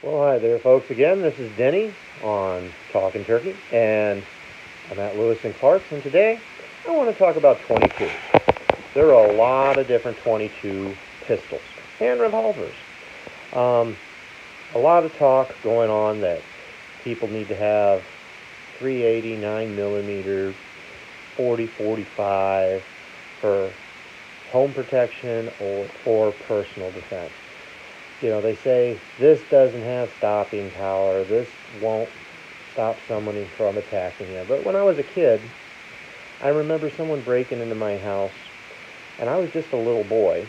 Well, hi there, folks. Again, this is Denny on Talking Turkey, and I'm at Lewis and Clark's, and today I want to talk about 22. There are a lot of different 22 pistols and revolvers. Um, a lot of talk going on that people need to have 380, 9 millimeter, 40, 45 for home protection or for personal defense you know, they say this doesn't have stopping power, this won't stop someone from attacking you. But when I was a kid, I remember someone breaking into my house, and I was just a little boy,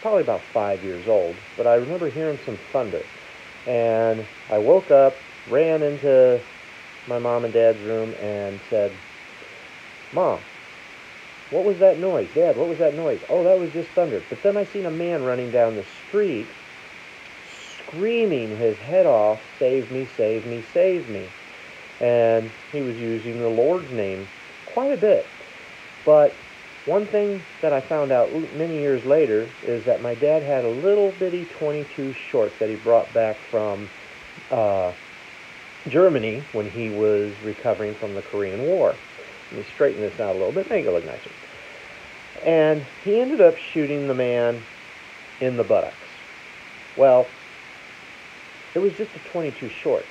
probably about five years old, but I remember hearing some thunder. And I woke up, ran into my mom and dad's room, and said, Mom, what was that noise? Dad, what was that noise? Oh, that was just thunder. But then I seen a man running down the street screaming his head off, Save me, save me, save me. And he was using the Lord's name quite a bit. But one thing that I found out many years later is that my dad had a little bitty 22 short that he brought back from uh, Germany when he was recovering from the Korean War. Let me straighten this out a little bit, make it look nicer. And he ended up shooting the man in the buttocks. Well, it was just a 22 short.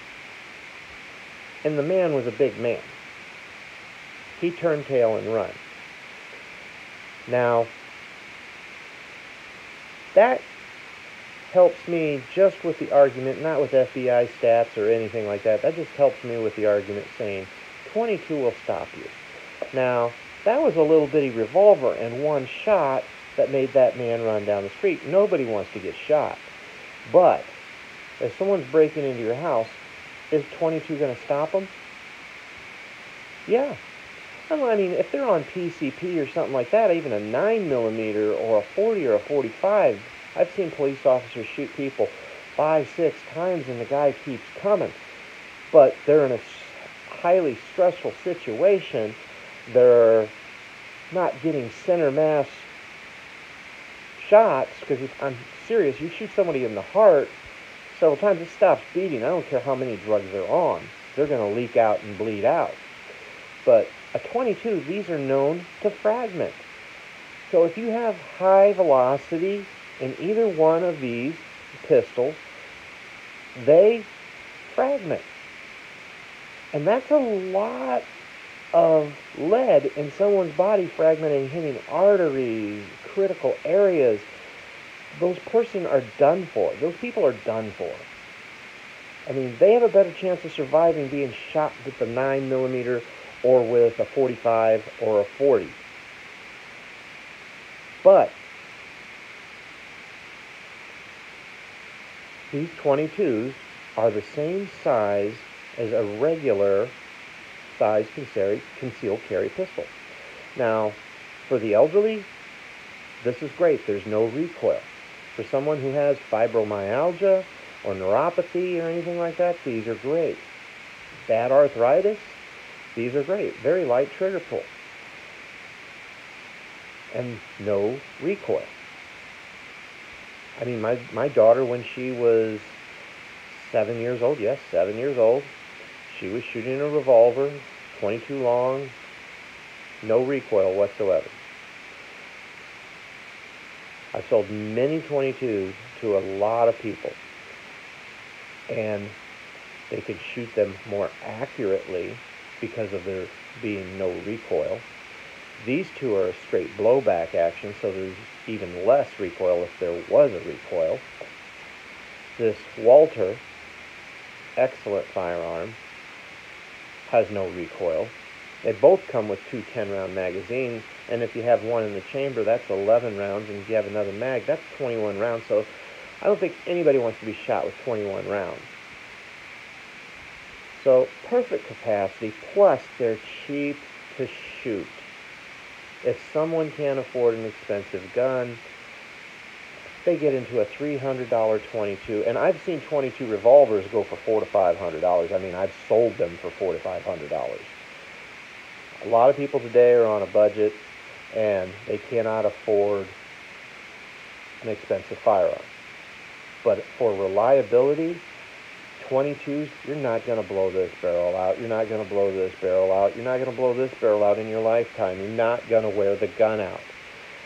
And the man was a big man. He turned tail and run. Now, that helps me just with the argument, not with FBI stats or anything like that. That just helps me with the argument saying 22 will stop you. Now, that was a little bitty revolver and one shot that made that man run down the street. Nobody wants to get shot. But if someone's breaking into your house, is 22 going to stop them? Yeah. I mean, if they're on PCP or something like that, even a 9 millimeter or a 40 or a 45, I've seen police officers shoot people five, six times and the guy keeps coming. But they're in a highly stressful situation. They're not getting center mass shots because I'm serious. You shoot somebody in the heart, several times, it stops beating. I don't care how many drugs they're on. They're going to leak out and bleed out. But a 22, these are known to fragment. So if you have high velocity in either one of these pistols, they fragment. And that's a lot of lead in someone's body fragmenting, hitting arteries, critical areas those person are done for. Those people are done for. I mean, they have a better chance of surviving being shot with a 9 millimeter or with a 45 or a 40. But these 22s are the same size as a regular size concealed carry pistol. Now, for the elderly, this is great. There's no recoil. For someone who has fibromyalgia or neuropathy or anything like that, these are great. Bad arthritis, these are great. Very light trigger pull. And no recoil. I mean, my, my daughter, when she was seven years old, yes, seven years old, she was shooting a revolver, 22 long, no recoil whatsoever. I've sold many 22s to a lot of people. And they can shoot them more accurately because of there being no recoil. These two are a straight blowback action, so there's even less recoil if there was a recoil. This Walther, excellent firearm, has no recoil. They both come with two 10-round magazines, and if you have one in the chamber, that's 11 rounds, and if you have another mag, that's 21 rounds. So I don't think anybody wants to be shot with 21 rounds. So perfect capacity, plus they're cheap to shoot. If someone can't afford an expensive gun, they get into a $300 22, and I've seen 22 revolvers go for four to $500. I mean, I've sold them for four to $500 a lot of people today are on a budget and they cannot afford an expensive firearm. But for reliability, 22s, you're not going to blow this barrel out. You're not going to blow this barrel out. You're not going to blow this barrel out in your lifetime. You're not going to wear the gun out.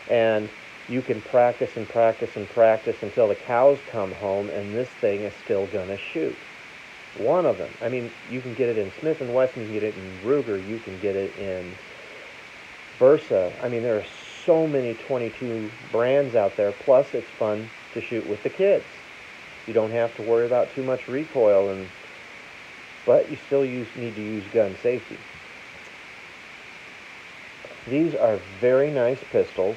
And you can practice and practice and practice until the cows come home and this thing is still going to shoot. One of them. I mean, you can get it in Smith & Wesson, you can get it in Ruger, you can get it in Bersa. I mean, there are so many 22 brands out there. Plus, it's fun to shoot with the kids. You don't have to worry about too much recoil, and but you still use, need to use gun safety. These are very nice pistols.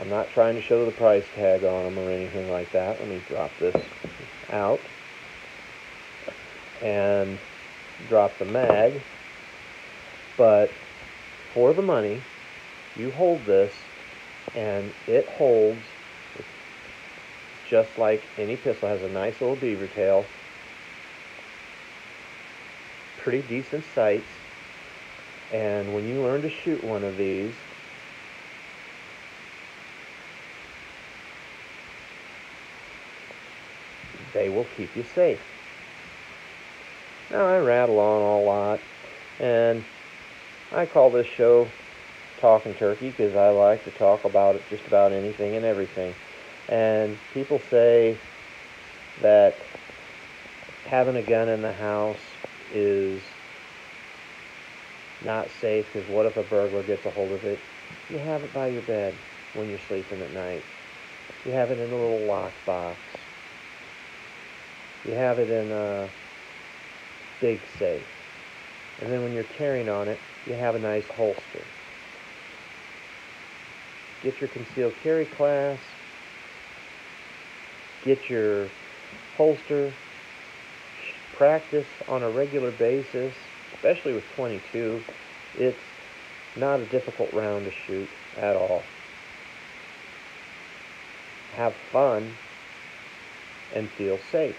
I'm not trying to show the price tag on them or anything like that. Let me drop this out and drop the mag. But for the money, you hold this and it holds just like any pistol. Has a nice little beaver tail. Pretty decent sights. And when you learn to shoot one of these, they will keep you safe. Now I rattle on a lot, and I call this show Talking Turkey because I like to talk about just about anything and everything. And people say that having a gun in the house is not safe because what if a burglar gets a hold of it? You have it by your bed when you're sleeping at night. You have it in a little lock box. You have it in a big safe. And then when you're carrying on it, you have a nice holster. Get your concealed carry class, get your holster, practice on a regular basis, especially with 22. It's not a difficult round to shoot at all. Have fun and feel safe.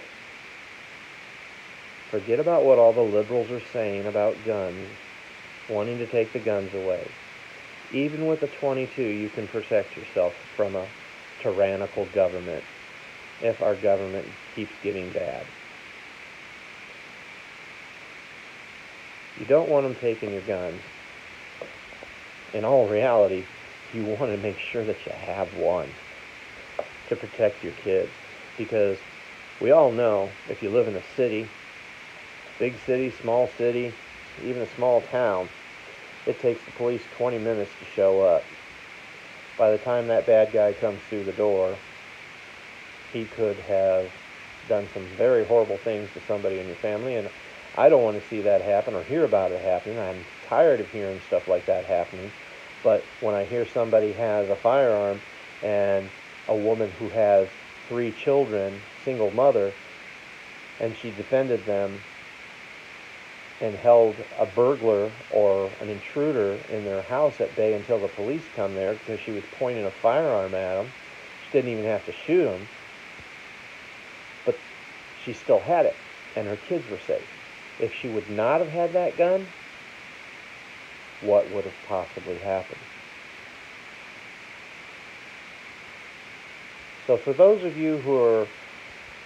Forget about what all the liberals are saying about guns, wanting to take the guns away. Even with a 22, you can protect yourself from a tyrannical government if our government keeps getting bad. You don't want them taking your guns. In all reality, you want to make sure that you have one to protect your kids. Because we all know if you live in a city, big city, small city, even a small town, it takes the police 20 minutes to show up. By the time that bad guy comes through the door, he could have done some very horrible things to somebody in your family, and I don't want to see that happen or hear about it happening. I'm tired of hearing stuff like that happening. But when I hear somebody has a firearm and a woman who has three children, single mother, and she defended them and held a burglar or an intruder in their house at bay until the police come there because she was pointing a firearm at him. She didn't even have to shoot him, but she still had it, and her kids were safe. If she would not have had that gun, what would have possibly happened? So for those of you who are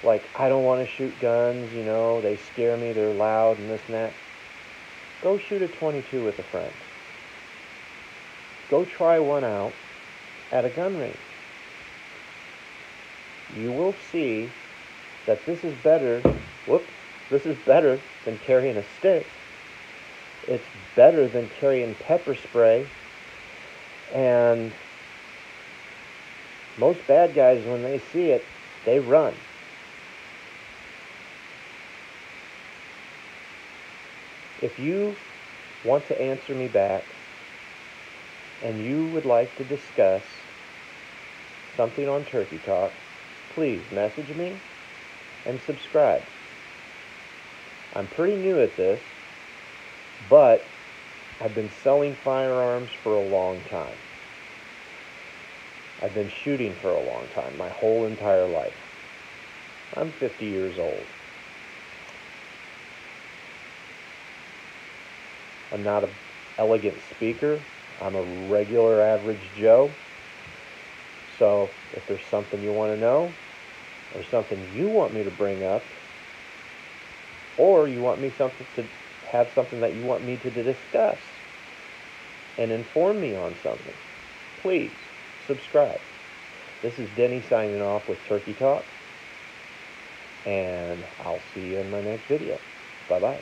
like, I don't want to shoot guns, you know, they scare me, they're loud and this and that, go shoot a 22 with a friend. Go try one out at a gun range. You will see that this is better, whoops, this is better than carrying a stick. It's better than carrying pepper spray. And most bad guys, when they see it, they run. If you want to answer me back and you would like to discuss something on Turkey Talk, please message me and subscribe. I'm pretty new at this, but I've been selling firearms for a long time. I've been shooting for a long time, my whole entire life. I'm 50 years old. I'm not an elegant speaker. I'm a regular average Joe. So if there's something you want to know, or something you want me to bring up, or you want me something to have something that you want me to discuss and inform me on something, please subscribe. This is Denny signing off with Turkey Talk, and I'll see you in my next video. Bye-bye.